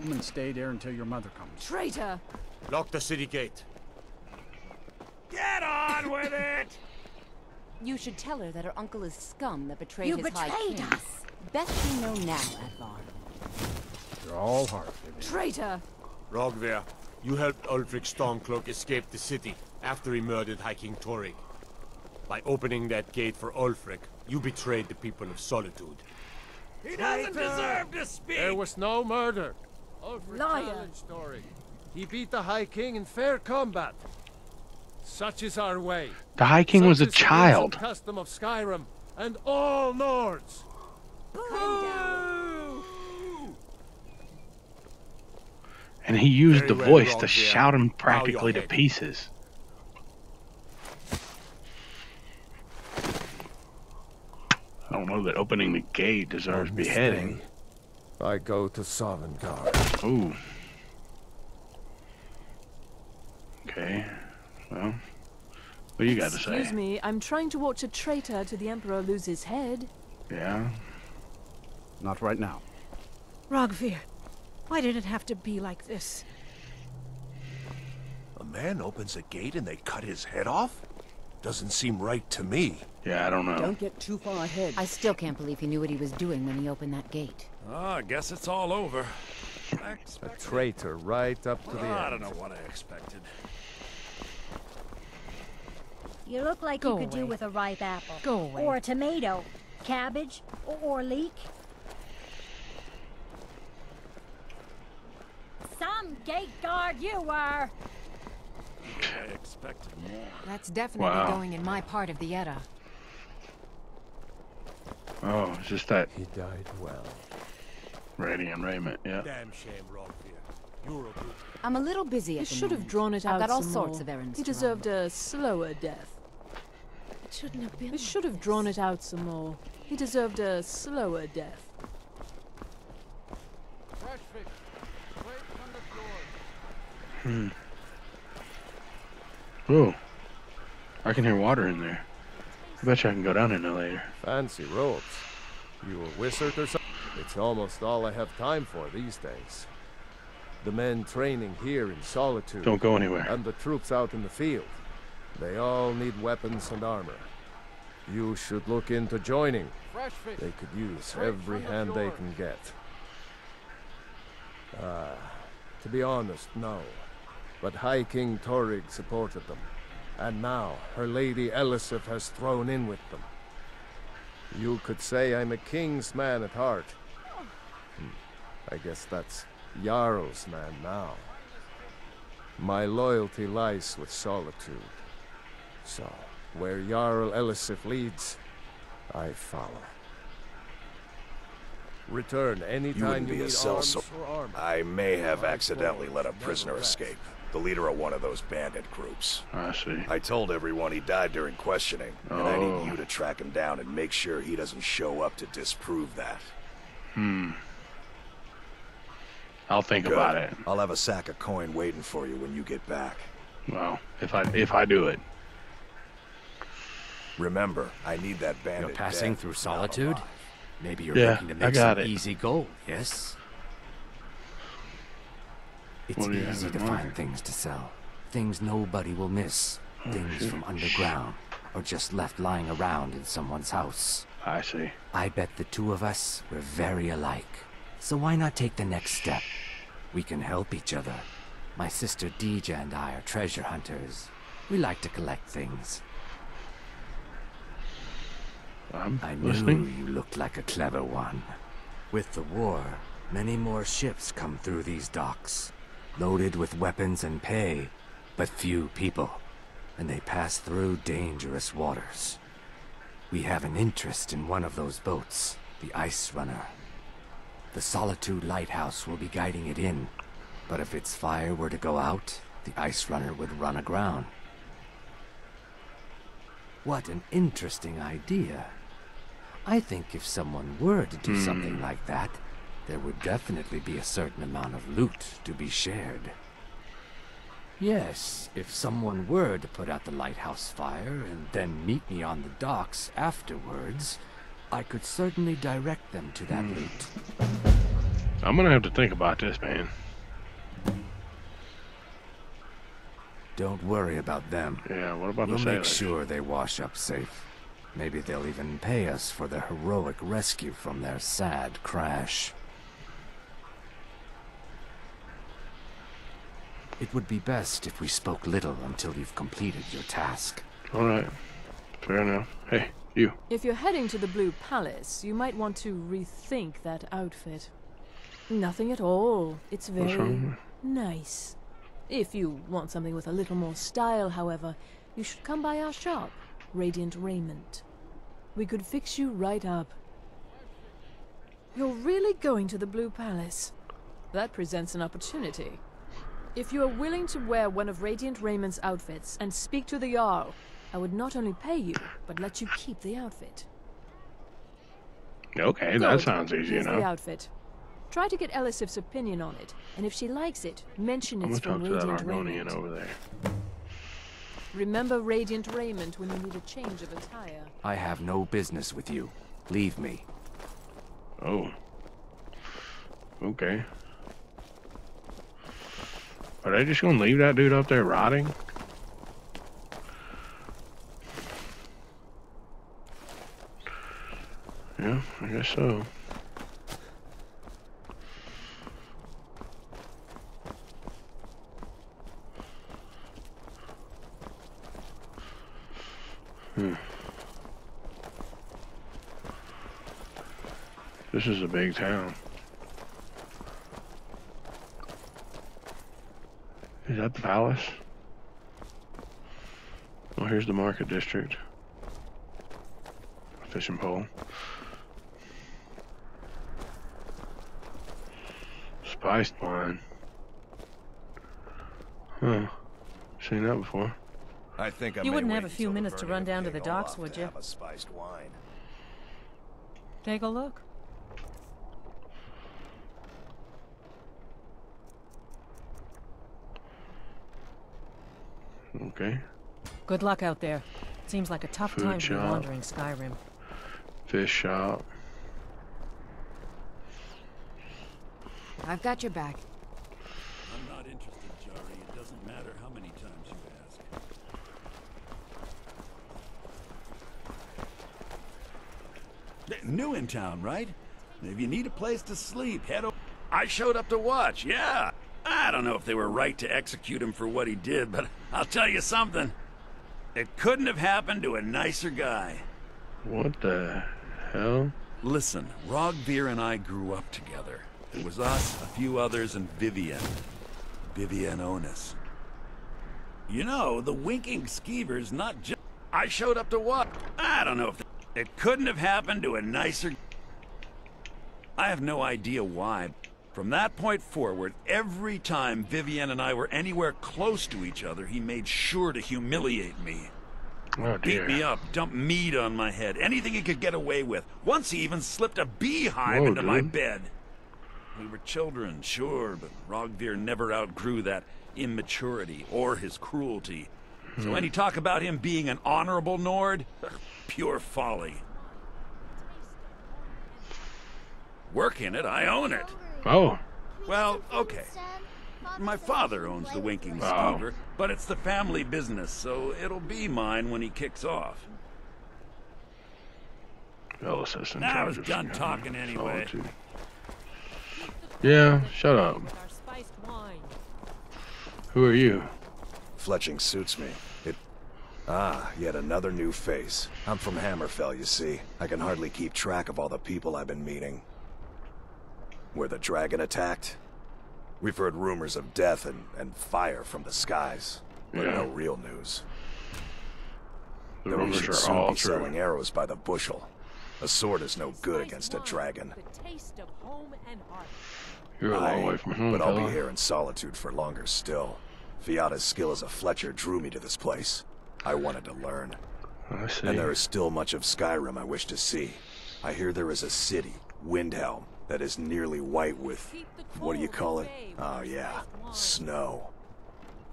Woman, stay there until your mother comes. Traitor! Lock the city gate. Get on with it! You should tell her that her uncle is scum that betrayed You his high betrayed king. us. Best you know now, Addvar. You're all heart, Vivienne. Traitor! Roggvir, you helped Ulfric Stormcloak escape the city after he murdered High King Torygg. By opening that gate for Ulfric, you betrayed the people of Solitude. He doesn't deserve to speak! There was no murder. Ulfric Liar. Story. He beat the High King in fair combat. Such is our way. The High King was a is child. and custom of Skyrim and all Nords. And he used Very the well, voice to Roggvir. shout him practically to pieces. I don't know that opening the gate deserves beheading. I go to Sovngarde. Ooh. Okay. Well, what do you got to say? Excuse me, I'm trying to watch a traitor to the Emperor lose his head. Yeah. Not right now. Roggvir, why did it have to be like this? A man opens a gate and they cut his head off? Doesn't seem right to me. Yeah, I don't know. Don't get too far ahead. I still can't believe he knew what he was doing when he opened that gate. Oh, I guess it's all over. A traitor right up to the Well, I end. don't know what I expected. You look like Go you could do with a ripe apple. Go away. Or a tomato, cabbage, or, or leek. Some gate guard you were! I expected more. That's definitely Wow. going in my part of the Edda. Oh, it's just that He died well. Radiant raiment. Yeah. Damn shame, Roggvir. You're a good I'm a little busy He at the should have drawn it I've out got all some sorts more. of errands He deserved a slower death. It shouldn't have been. He should have drawn it out some more. He deserved a slower death. Hmm. Ooh. I can hear water in there. I bet you I can go down in there later. Fancy robes. You a wizard or something? It's almost all I have time for these days. The men training here in Solitude Don't go anywhere. and the troops out in the field. They all need weapons and armor. You should look into joining. They could use every hand they can get. Ah, to be honest, no. But High King Torygg supported them. And now her lady Elisif has thrown in with them. You could say I'm a king's man at heart. I guess that's Jarl's man now. My loyalty lies with solitude. So, where Jarl Elisif leads, I follow. Return anytime wouldn't you, be a need sellsword. arms or armor. I may have My accidentally let a prisoner escape. The leader of one of those bandit groups. I see. I told everyone he died during questioning, and I Oh. need you to track him down and make sure he doesn't show up to disprove that. Hmm. I'll think Good. about it. I'll have a sack of coin waiting for you when you get back. Well, if I if I do it. Remember, I need that bandit. You're passing dead, through solitude? Maybe you're Yeah, looking to make some it. easy gold, yes? It's What do easy to find things to sell. Things nobody will miss. Oh, things shit. from underground, or just left lying around in someone's house. I see. I bet the two of us were very alike. So why not take the next step? We can help each other. My sister Deeja and I are treasure hunters. We like to collect things. I'm I knew listening. you looked like a clever one. With the war, many more ships come through these docks, loaded with weapons and pay, but few people, and they pass through dangerous waters. We have an interest in one of those boats, the Icerunner. The Solitude Lighthouse will be guiding it in, but if its fire were to go out, the Icerunner would run aground. What an interesting idea. I think if someone were to do hmm. something like that, there would definitely be a certain amount of loot to be shared. Yes, if someone were to put out the lighthouse fire and then meet me on the docks afterwards, I could certainly direct them to that hmm. loot. I'm gonna have to think about this, man. Don't worry about them. Yeah, what about We'll the make sure they wash up safe. Maybe they'll even pay us for their heroic rescue from their sad crash. It would be best if we spoke little until you've completed your task. Alright. Fair enough. Hey, you. If you're heading to the Blue Palace, you might want to rethink that outfit. Nothing at all. It's very nice. If you want something with a little more style, however, you should come by our shop, Radiant Raiment. We could fix you right up. You're really going to the Blue Palace? That presents an opportunity. If you are willing to wear one of Radiant Raiment's outfits and speak to the Jarl, I would not only pay you, but let you keep the outfit. Okay, that sounds easy Here's the enough. outfit. Try to get Elisif's opinion on it, and if she likes it, mention I'm it's gonna from talk to that Radiant Argonian Raiment. over there. Remember Radiant Raiment when you need a change of attire. I have no business with you. Leave me. Oh. Okay. Are they just gonna leave that dude up there rotting? Yeah, I guess so. Hmm. This is a big town. Is that the palace? Well, here's the market district. Fishing pole. Spiced wine. Huh. Seen that before. I think I You wouldn't have a few minutes to run down to the docks, would you? have a spiced wine. Take a look. Okay. Good luck out there. Seems like a tough Food time to be wandering Skyrim. Fish shop. I've got your back. I'm not interested, Jari. It doesn't matter how many times you ask. New in town, right? If you need a place to sleep, head over. I showed up to watch, yeah. I don't know if they were right to execute him for what he did, but I'll tell you something. It couldn't have happened to a nicer guy. What the hell? Listen, Roggvir and I grew up together. It was us, a few others, and Vivienne. Vivienne Onis. You know, the winking skeever's not just... I showed up to what? I don't know if... It couldn't have happened to a nicer... I have no idea why. From that point forward, every time Vivienne and I were anywhere close to each other, he made sure to humiliate me. Oh Beat me up, dump meat on my head, anything he could get away with. Once he even slipped a beehive Whoa, into my dude. bed. We were children, sure, but Roggvir never outgrew that immaturity or his cruelty. So Hmm. any talk about him being an honorable Nord? Pure folly. Work in it, I own it. Oh, Well, okay. My father owns the Winking Oh. Skeever, but it's the family business, so it'll be mine when he kicks off. Ellis Now I was done talking anyway. Solitude. Yeah, shut up. With our spiced wine. Who are you? Fletching suits me. It... Ah, yet another new face. I'm from Hammerfell, you see. I can hardly keep track of all the people I've been meeting. Where the dragon attacked? We've heard rumors of death and, and fire from the skies, but Yeah. no real news. The The rumors should are soon all be true. selling arrows by the bushel. A sword is no good against a dragon. The taste of home and heart. You're a long way from home, but I'll fella. be here in solitude for longer still. Fihada's skill as a Fletcher drew me to this place. I wanted to learn. I see. And there is still much of Skyrim I wish to see. I hear there is a city, Windhelm, that is nearly white with... what do you call it? Oh yeah, snow.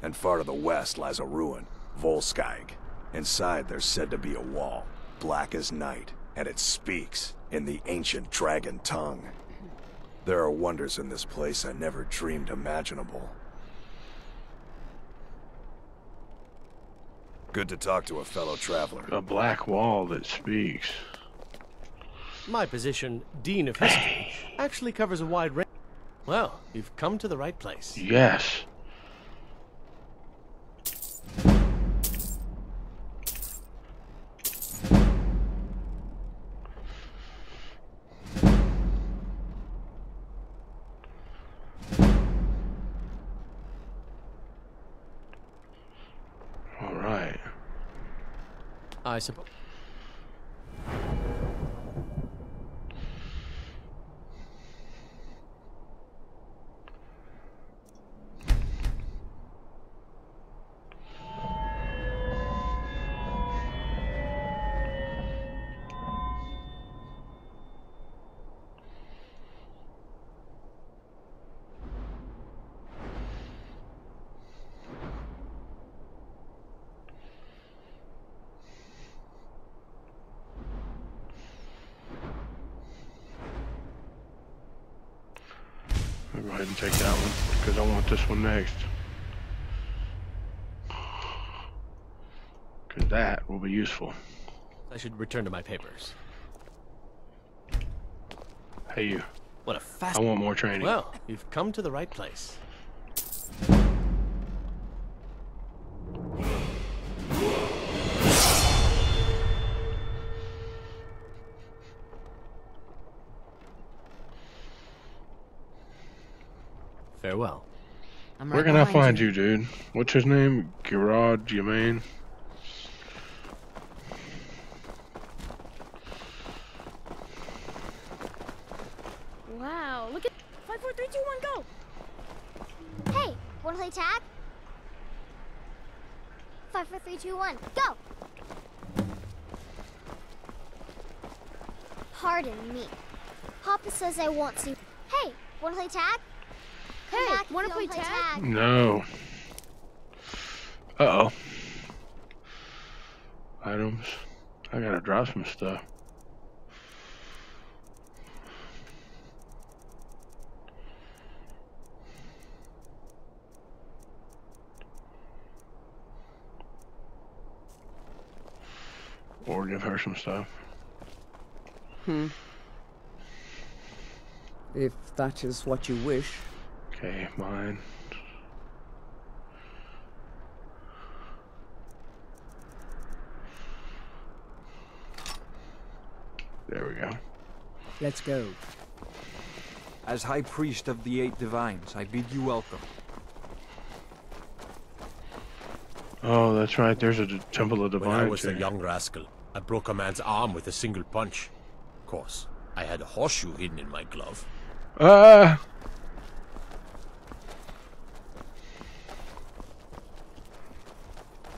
And far to the west lies a ruin, Volskygge. Inside there's said to be a wall, black as night, and it speaks in the ancient dragon tongue. There are wonders in this place I never dreamed imaginable. Good to talk to a fellow traveler. A black wall that speaks. My position, Dean of History, actually covers a wide range. Well, you've come to the right place. Yes. I suppose. Ahead and take that one because I want this one next. Because that will be useful. I should return to my papers. Hey, you. What a fast. I want more training. Well, you've come to the right place. Farewell. I'm Where right can I find you. dude? What's his name? Giraud Gemane? Wow, look at five, four, three, two, one, go! Hey, wanna play tag? Five, four, three, two, one, go! Pardon me. Papa says I want to. Hey, wanna play tag? Come Hey, if wanna you play play tag? No. Uh oh. Items. I gotta drop some stuff. Or give her some stuff. Hmm. If that is what you wish. Okay, mine. There we go. Let's go. As High Priest of the Eight Divines, I bid you welcome. Oh, that's right. There's a Temple of When I was a young rascal, I broke a man's arm with a single punch. Of course, I had a horseshoe hidden in my glove. Ah!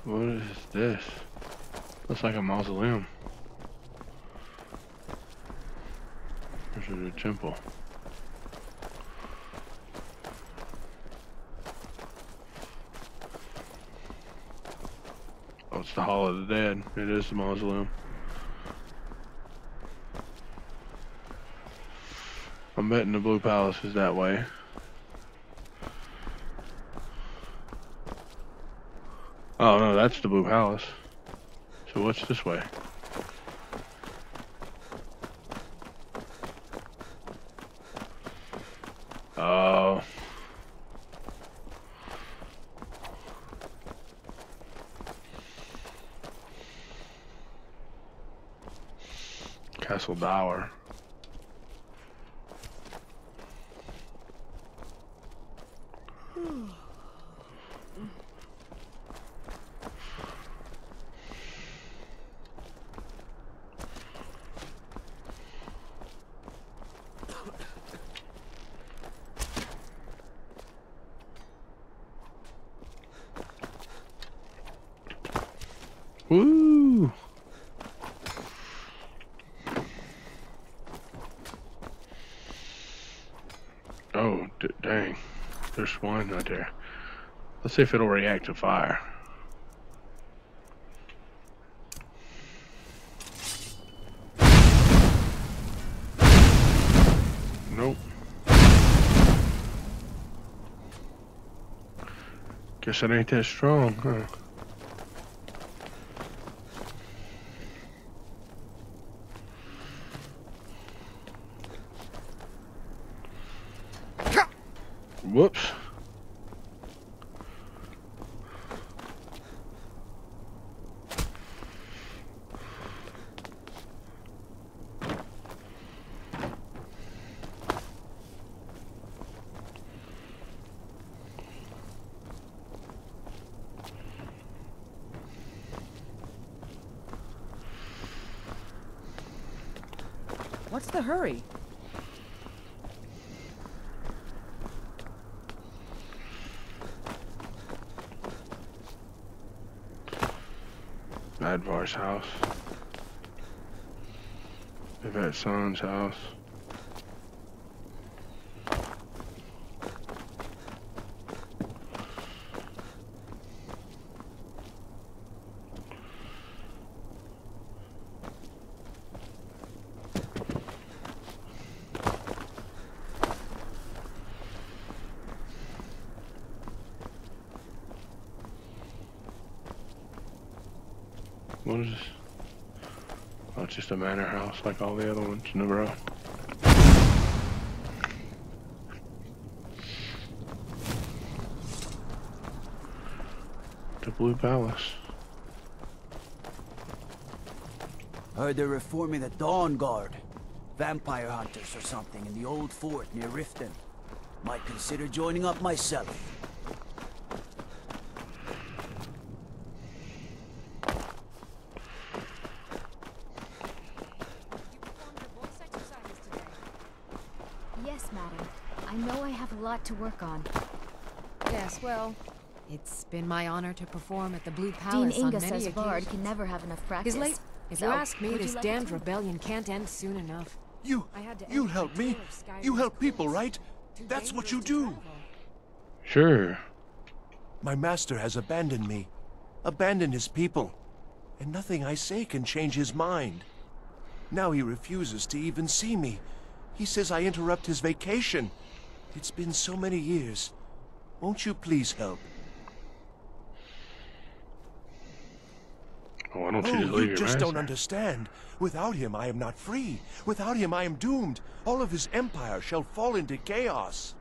What is this? Looks like a mausoleum. This is a temple. Oh, it's the Hall of the Dead. It is the mausoleum. I'm betting the Blue Palace is that way. Oh no, that's the Blue Palace. So what's this way? Oh. Castle Dour. See if it'll react to fire. Nope. Guess it ain't that strong, huh? Whoops. Addvar's house. Yvette's son's house. What is this? Oh, it's just a manor house like all the other ones in a row. The Blue Palace. Heard they're reforming the Dawnguard. Vampire hunters or something in the old fort near Riften. Might consider joining up myself. Yes, madam. I know I have a lot to work on. Yes, well, it's been my honor to perform at the Blue Dean Palace on Inge many says Bard occasions. can never have enough practice. He's late. If So, you ask me, would this like damned rebellion can't end soon enough. You, I had to you help me. tour of Skyrim's You help people, right? Too That's what you do. Sure. My master has abandoned me, abandoned his people, and nothing I say can change his mind. Now he refuses to even see me. He says I interrupt his vacation. It's been so many years. Won't you please help? Oh, why don't you oh, you just don't understand. Without him, I am not free. Without him, I am doomed. All of his empire shall fall into chaos.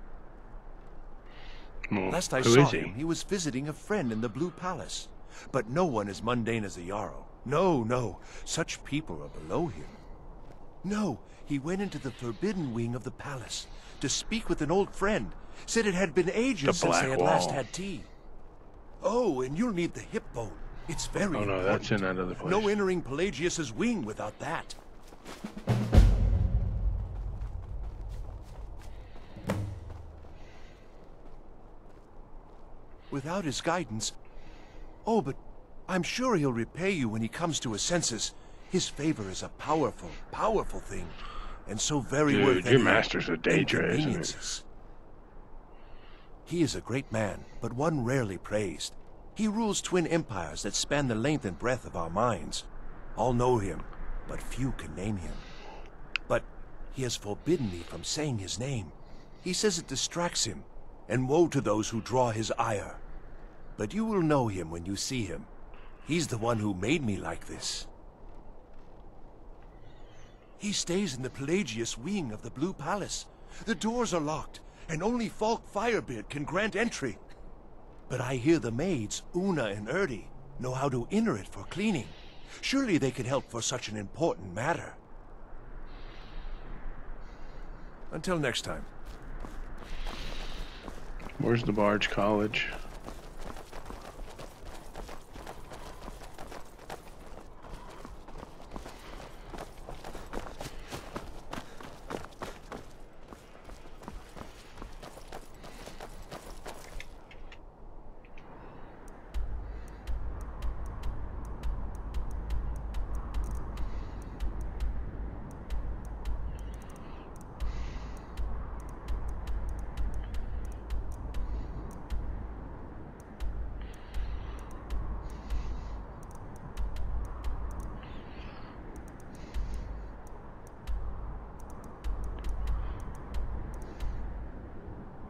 Well, Last I saw he? him, he was visiting a friend in the Blue Palace. But no one as mundane as a Yarrow. No, no. Such people are below him. No, he went into the forbidden wing of the palace to speak with an old friend. Said it had been ages The since they had last had tea. Oh, and you'll need the hip bone. It's very Oh no, important. that's in that other place. No entering Pelagius's wing without that. Without his guidance... Oh, but I'm sure he'll repay you when he comes to his senses. His favor is a powerful, powerful thing. And so very Dude, worth your master's a Daedra, isn't it? He is a great man, but one rarely praised. He rules twin empires that span the length and breadth of our minds. All know him, but few can name him. But he has forbidden me from saying his name. He says it distracts him, and woe to those who draw his ire. But you will know him when you see him. He's the one who made me like this. He stays in the Pelagius wing of the Blue Palace. The doors are locked, and only Falk Firebeard can grant entry. But I hear the maids, Una and Erdi, know how to enter it for cleaning. Surely they can help for such an important matter. Until next time. Where's the Bard's College?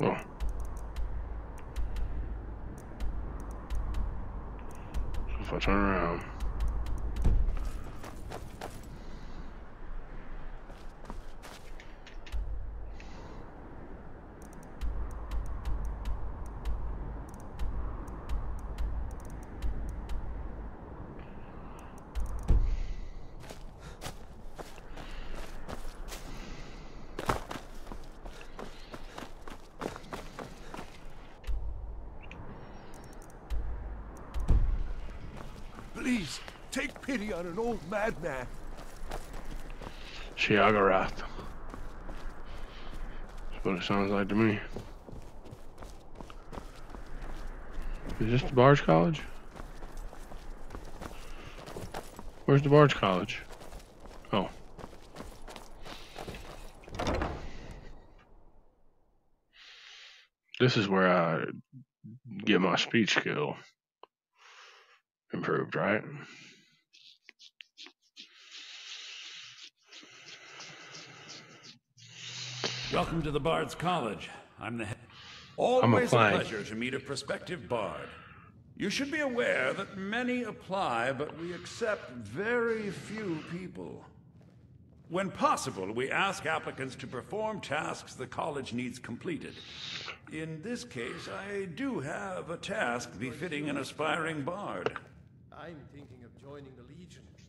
Oh. If I turn around. Pity on an old madman. Sheogorath. That's what it sounds like to me. Is this the Bard's College? Where's the Bard's College? Oh. This is where I get my speech skill improved, right? Welcome to the Bard's College. I'm the head. I'm Always a pleasure to meet a prospective bard. You should be aware that many apply, but we accept very few people. When possible, we ask applicants to perform tasks the college needs completed. In this case, I do have a task befitting an aspiring bard. I'm thinking of joining the Legion. I hear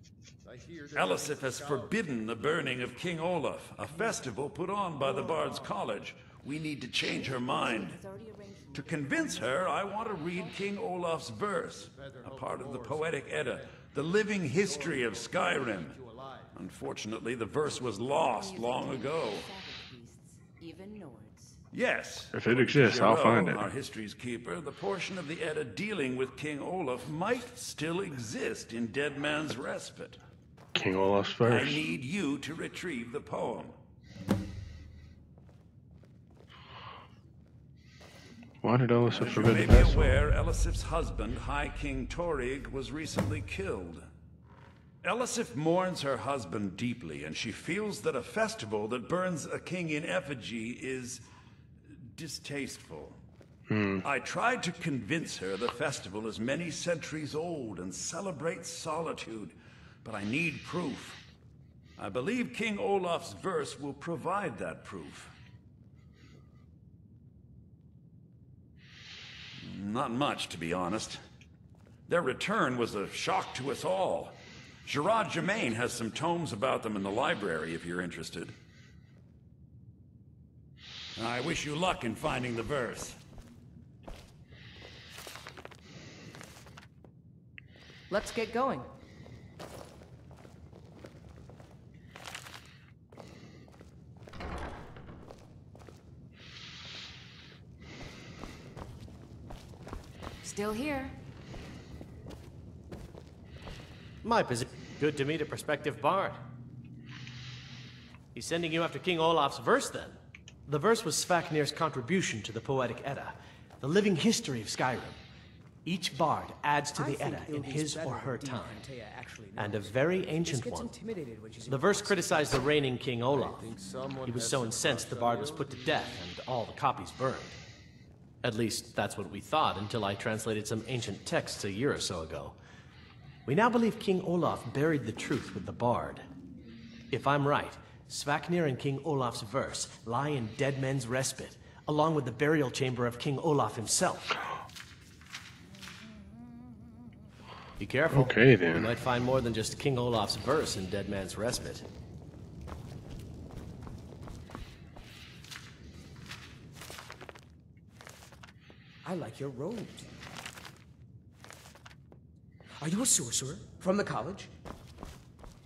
they're Elisif has forbidden the burning of King Olaf, a festival put on by the Bard's College. We need to change her mind. To convince her, I want to read King Olaf's verse, a part of the Poetic Edda, the living history of Skyrim. Unfortunately, the verse was lost long ago. Yes. If it exists, I'll find it. Our history's keeper, the portion of the Edda dealing with King Olaf might still exist in Dead Men's Respite. King Olaf's I need you to retrieve the poem. Why did Elisif forbid may the be aware, Elisif's husband, High King Torygg, was recently killed. Elisif mourns her husband deeply, and she feels that a festival that burns a king in effigy is distasteful. Hmm. I tried to convince her the festival is many centuries old and celebrates solitude, but I need proof. I believe King Olaf's verse will provide that proof. Not much, to be honest. Their return was a shock to us all. Giraud Gemane has some tomes about them in the library if you're interested. I wish you luck in finding the verse. Let's get going. Still here. My position. Good to meet a prospective bard. He's sending you after King Olaf's verse, then. The verse was Svaknir's contribution to the Poetic Edda, the living history of Skyrim. Each bard adds to the think Edda in his or her time, and a very ancient one. intimidated when she's The verse criticized the reigning King Olaf. He was so incensed the bard was put to death and all the copies burned. At least, that's what we thought until I translated some ancient texts a year or so ago. We now believe King Olaf buried the truth with the bard. If I'm right, Svaknir and King Olaf's verse lie in Dead Men's Respite, along with the burial chamber of King Olaf himself. Be careful. Okay, then. You might find more than just King Olaf's verse in Dead Men's Respite. I like your robes. Are you a sorcerer from the college?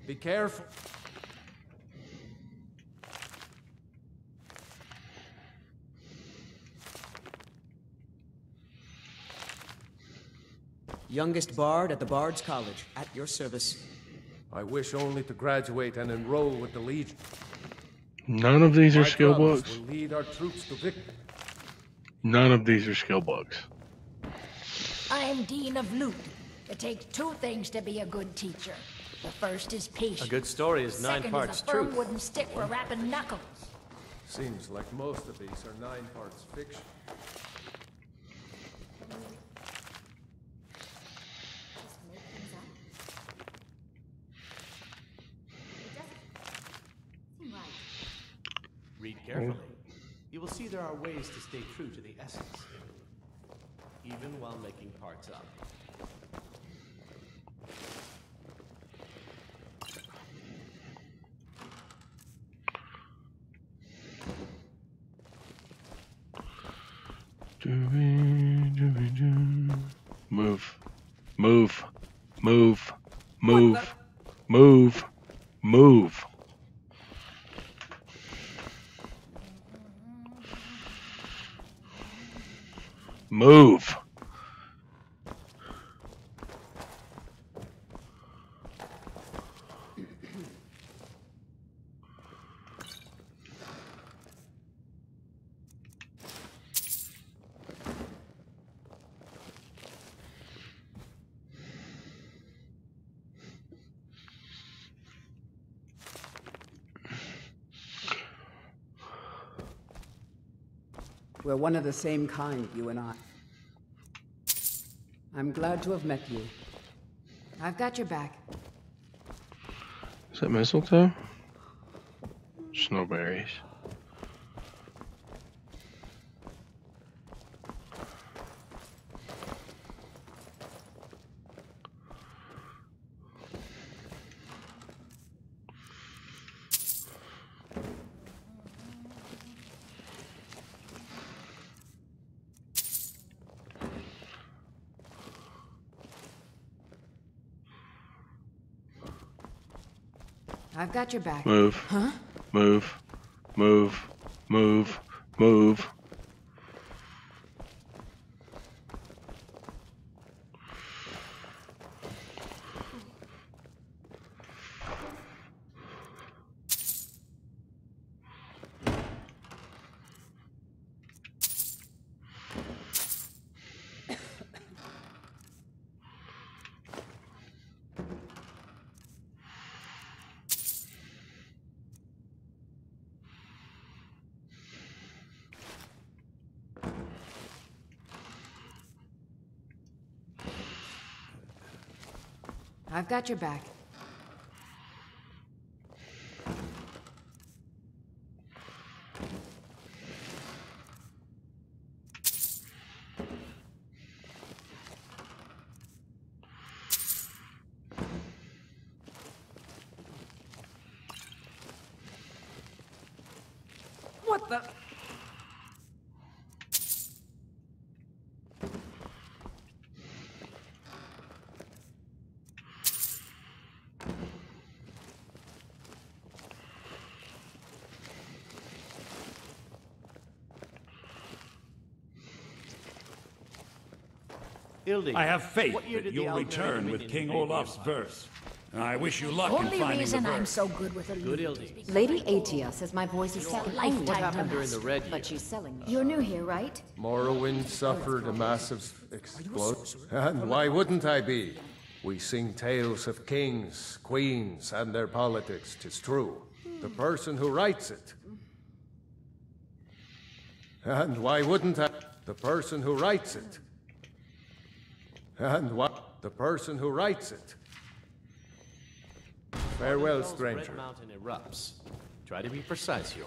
Be careful. Youngest bard at the Bard's College, at your service. I wish only to graduate and enroll with the Legion. None of these are My skill books. will lead our troops to victory. None of these are skill books. I'm Dean of Loot. It takes two things to be a good teacher. The first is patience. A good story is nine Second parts is a firm truth. wooden stick for rapping knuckles. Seems like most of these are nine parts fiction. carefully. You will see there are ways to stay true to the essence, even while making parts up. Move. Move. Move. Move. Move. Move. Move. We're one of the same kind, you and I. I'm glad to have met you. I've got your back. Is that mistletoe? Snowberries. I've got your back. Move. Huh? Move. Move. Move. Move. I've got your back. What the? Illdi, I have faith what year that did the you'll return with King Olaf's Irland? verse. I wish you luck in Only finding reason the I'm so good with a Good lute Illdi. is Lady Ateia says my voice is It's a selling. lifetime what happened during the Red But she's selling me. Uh, You're new here, right? Morrowind suffered a massive explosion. And why wouldn't I be? We sing tales of kings, queens, and their politics, tis true. The person who writes it. And why wouldn't I? The person who writes it. And what? The person who writes it. Farewell, Hell's Red. Mountain erupts. Try to be precise, Yor.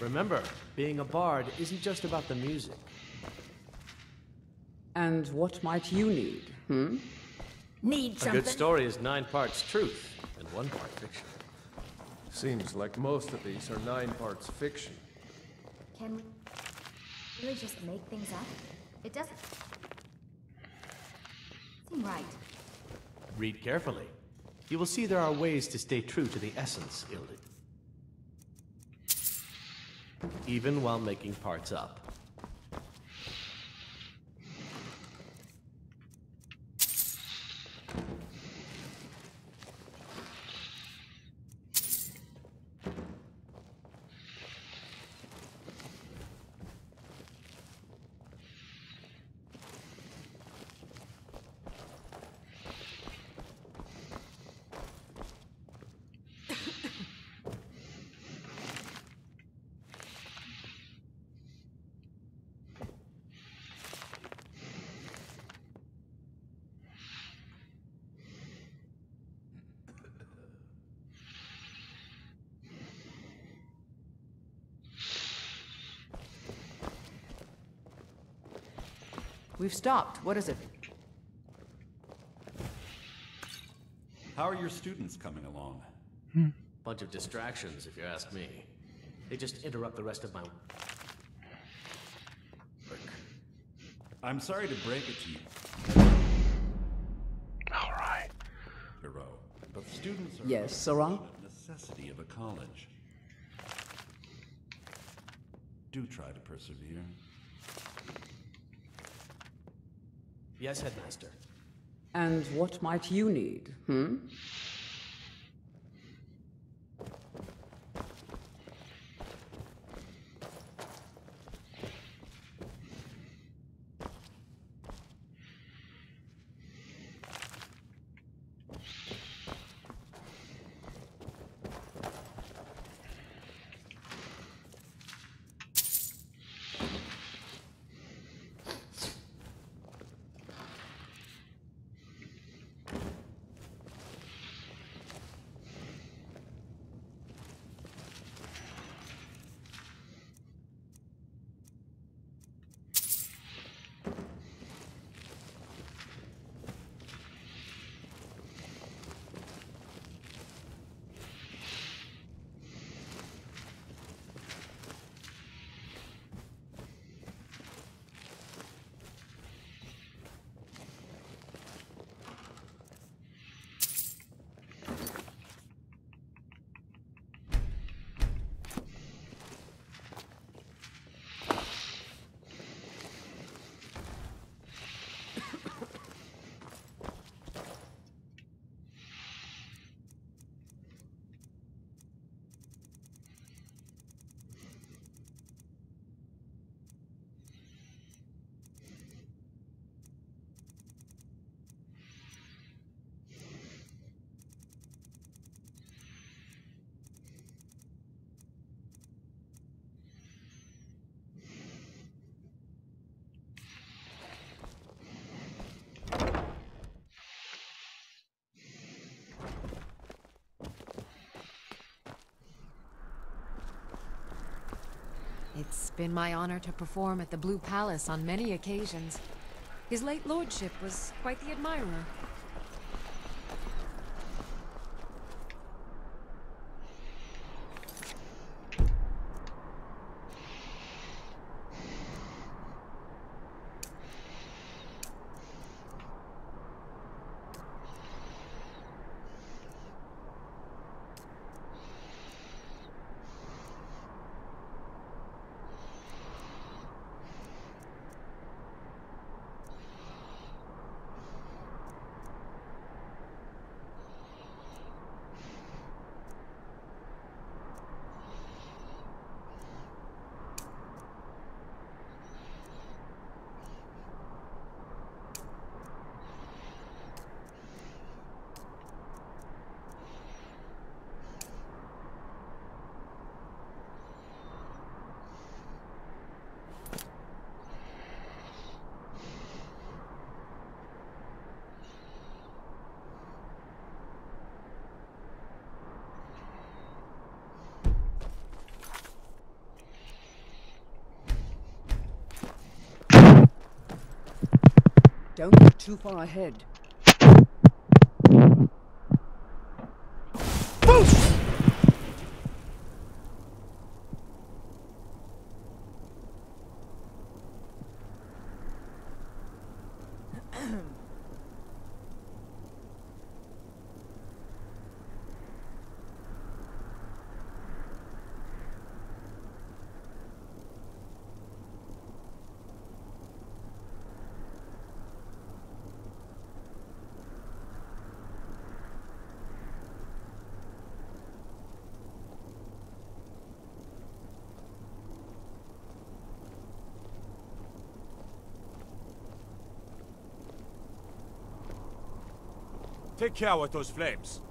Remember, being a bard isn't just about the music. And what might you need, hmm? Need something? A good story is nine parts truth and one part fiction. Seems like most of these are nine parts fiction. Can we really just make things up? It doesn't seem right. Read carefully. You will see there are ways to stay true to the essence. Even while making parts up. We've stopped. What is it? How are your students coming along? Hmm. Bunch of distractions, if you ask me. They just interrupt the rest of my work. I'm sorry to break it to you. All right. Hero, but students are Yes, a Sarah? necessity of a college. Do try to persevere. Yes, Headmaster. And what might you need, hmm? It's been my honor to perform at the Blue Palace on many occasions. His late lordship was quite the admirer. Don't get too far ahead. Take care with those flames.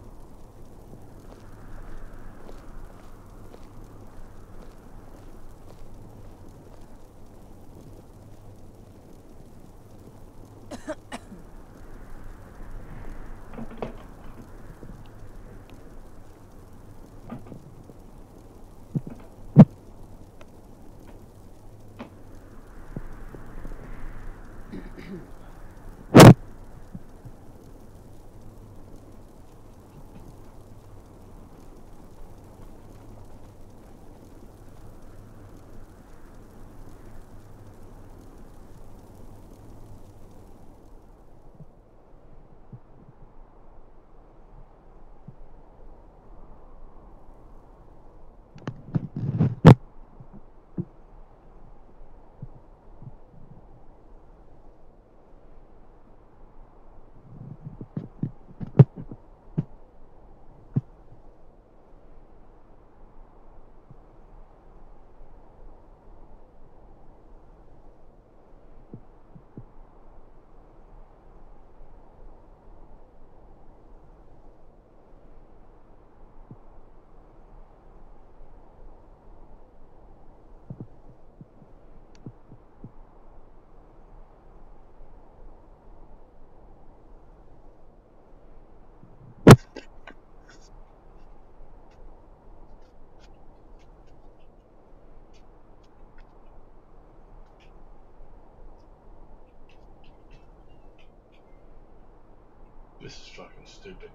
This is fucking stupid.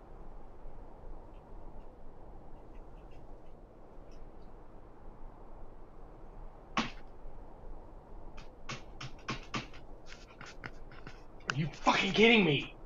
Are you fucking kidding me?